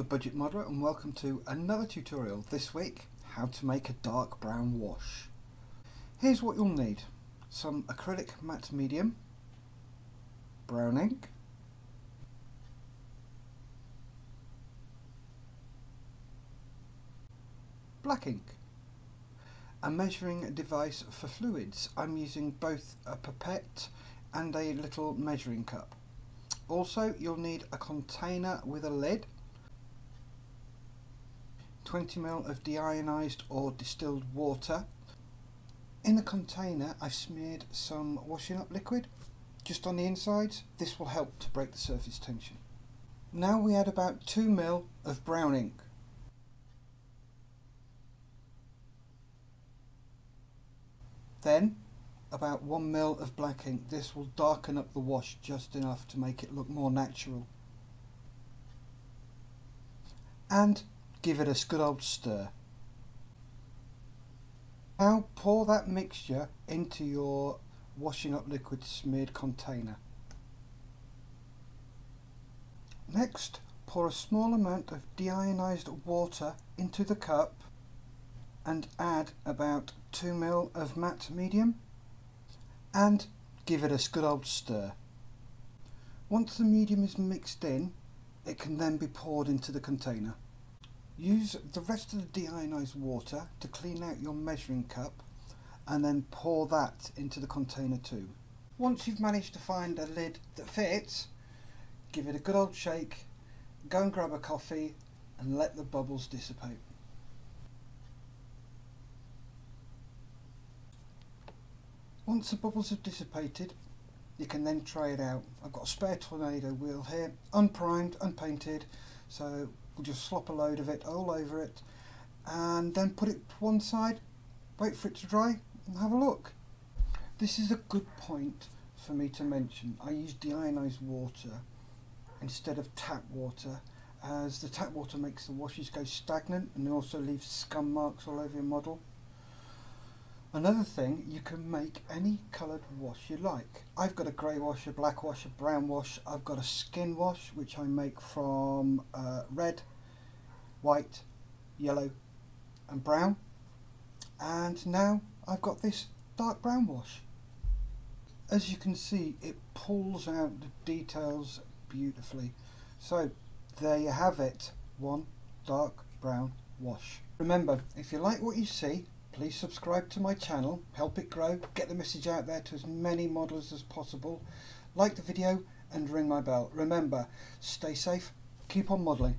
the Budget Modeller and welcome to another tutorial this week how to make a dark brown wash. Here's what you'll need. Some acrylic matte medium, brown ink, black ink, a measuring device for fluids. I'm using both a pipette and a little measuring cup. Also you'll need a container with a lid 20ml of deionized or distilled water. In the container I've smeared some washing up liquid just on the insides. This will help to break the surface tension. Now we add about 2ml of brown ink. Then about 1ml of black ink. This will darken up the wash just enough to make it look more natural. And give it a good old stir. Now pour that mixture into your washing up liquid smeared container. Next, pour a small amount of deionized water into the cup and add about 2 ml of matte medium and give it a good old stir. Once the medium is mixed in, it can then be poured into the container. Use the rest of the deionized water to clean out your measuring cup and then pour that into the container too. Once you've managed to find a lid that fits, give it a good old shake, go and grab a coffee and let the bubbles dissipate. Once the bubbles have dissipated, you can then try it out. I've got a spare tornado wheel here, unprimed, unpainted, so we'll just slop a load of it all over it and then put it to one side, wait for it to dry and have a look. This is a good point for me to mention. I use deionized water instead of tap water as the tap water makes the washes go stagnant and also leaves scum marks all over your model. Another thing, you can make any coloured wash you like. I've got a grey wash, a black wash, a brown wash. I've got a skin wash which I make from uh, red, white, yellow and brown. And now I've got this dark brown wash. As you can see, it pulls out the details beautifully. So there you have it, one dark brown wash. Remember, if you like what you see, Please subscribe to my channel, help it grow, get the message out there to as many modelers as possible. Like the video and ring my bell. Remember, stay safe, keep on modelling.